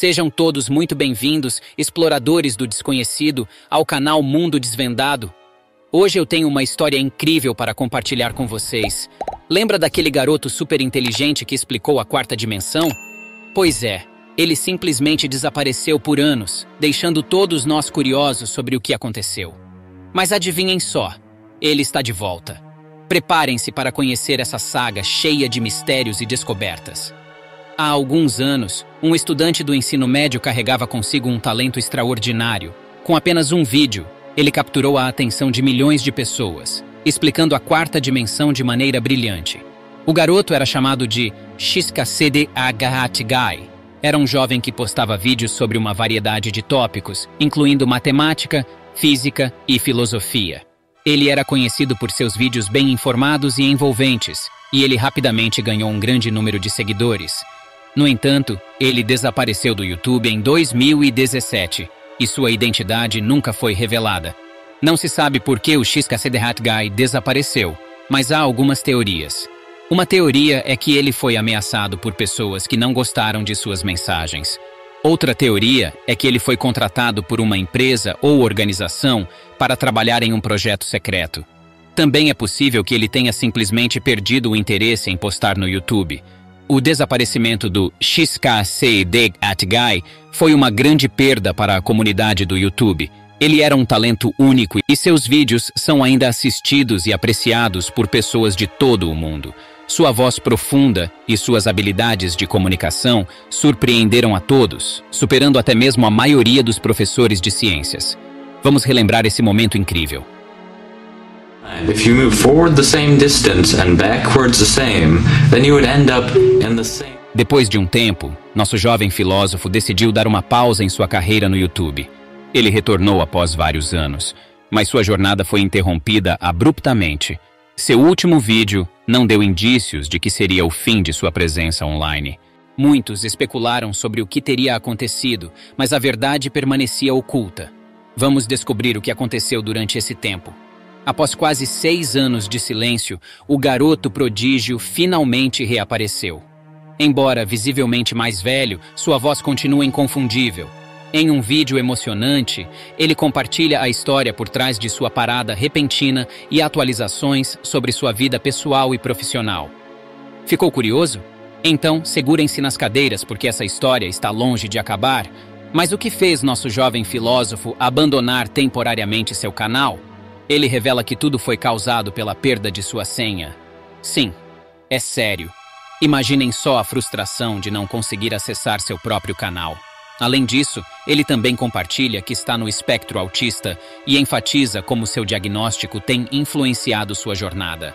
Sejam todos muito bem-vindos, exploradores do desconhecido, ao canal Mundo Desvendado. Hoje eu tenho uma história incrível para compartilhar com vocês. Lembra daquele garoto super inteligente que explicou a quarta dimensão? Pois é, ele simplesmente desapareceu por anos, deixando todos nós curiosos sobre o que aconteceu. Mas adivinhem só, ele está de volta. Preparem-se para conhecer essa saga cheia de mistérios e descobertas. Há alguns anos, um estudante do ensino médio carregava consigo um talento extraordinário. Com apenas um vídeo, ele capturou a atenção de milhões de pessoas, explicando a quarta dimensão de maneira brilhante. O garoto era chamado de Shishkasede Agahat Guy. Era um jovem que postava vídeos sobre uma variedade de tópicos, incluindo matemática, física e filosofia. Ele era conhecido por seus vídeos bem informados e envolventes, e ele rapidamente ganhou um grande número de seguidores. No entanto, ele desapareceu do YouTube em 2017 e sua identidade nunca foi revelada. Não se sabe por que o XKCDHat Guy desapareceu, mas há algumas teorias. Uma teoria é que ele foi ameaçado por pessoas que não gostaram de suas mensagens. Outra teoria é que ele foi contratado por uma empresa ou organização para trabalhar em um projeto secreto. Também é possível que ele tenha simplesmente perdido o interesse em postar no YouTube. O desaparecimento do XKCD foi uma grande perda para a comunidade do YouTube. Ele era um talento único e seus vídeos são ainda assistidos e apreciados por pessoas de todo o mundo. Sua voz profunda e suas habilidades de comunicação surpreenderam a todos, superando até mesmo a maioria dos professores de ciências. Vamos relembrar esse momento incrível. If you move forward the same distance and backwards the same, then you would end up in the same. Depois de um tempo, nosso jovem filósofo decidiu dar uma pausa em sua carreira no YouTube. Ele retornou após vários anos, mas sua jornada foi interrompida abruptamente. Seu último vídeo não deu indícios de que seria o fim de sua presença online. Muitos especularam sobre o que teria acontecido, mas a verdade permanecia oculta. Vamos descobrir o que aconteceu durante esse tempo. Após quase seis anos de silêncio, o garoto prodígio finalmente reapareceu. Embora visivelmente mais velho, sua voz continua inconfundível. Em um vídeo emocionante, ele compartilha a história por trás de sua parada repentina e atualizações sobre sua vida pessoal e profissional. Ficou curioso? Então, segurem-se nas cadeiras porque essa história está longe de acabar. Mas o que fez nosso jovem filósofo abandonar temporariamente seu canal? Ele revela que tudo foi causado pela perda de sua senha. Sim, é sério. Imaginem só a frustração de não conseguir acessar seu próprio canal. Além disso, ele também compartilha que está no espectro autista e enfatiza como seu diagnóstico tem influenciado sua jornada.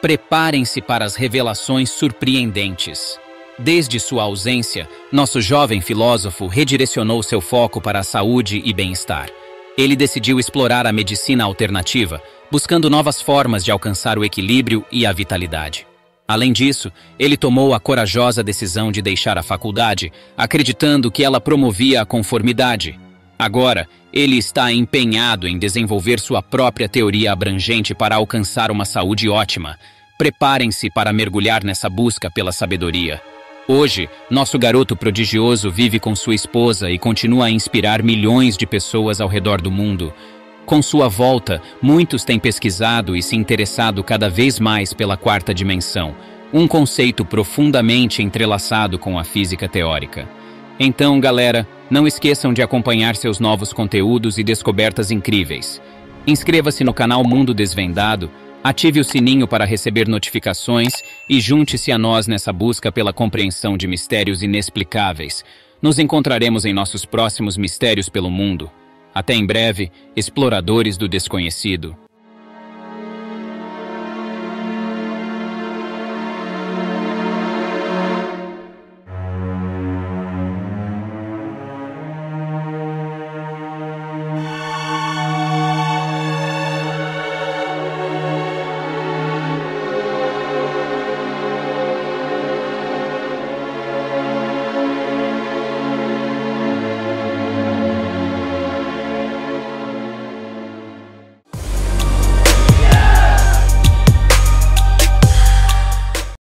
Preparem-se para as revelações surpreendentes. Desde sua ausência, nosso jovem filósofo redirecionou seu foco para a saúde e bem-estar. Ele decidiu explorar a medicina alternativa, buscando novas formas de alcançar o equilíbrio e a vitalidade. Além disso, ele tomou a corajosa decisão de deixar a faculdade, acreditando que ela promovia a conformidade. Agora, ele está empenhado em desenvolver sua própria teoria abrangente para alcançar uma saúde ótima. Preparem-se para mergulhar nessa busca pela sabedoria. Hoje, nosso garoto prodigioso vive com sua esposa e continua a inspirar milhões de pessoas ao redor do mundo. Com sua volta, muitos têm pesquisado e se interessado cada vez mais pela quarta dimensão, um conceito profundamente entrelaçado com a física teórica. Então, galera, não esqueçam de acompanhar seus novos conteúdos e descobertas incríveis. Inscreva-se no canal Mundo Desvendado Ative o sininho para receber notificações e junte-se a nós nessa busca pela compreensão de mistérios inexplicáveis. Nos encontraremos em nossos próximos mistérios pelo mundo. Até em breve, exploradores do desconhecido.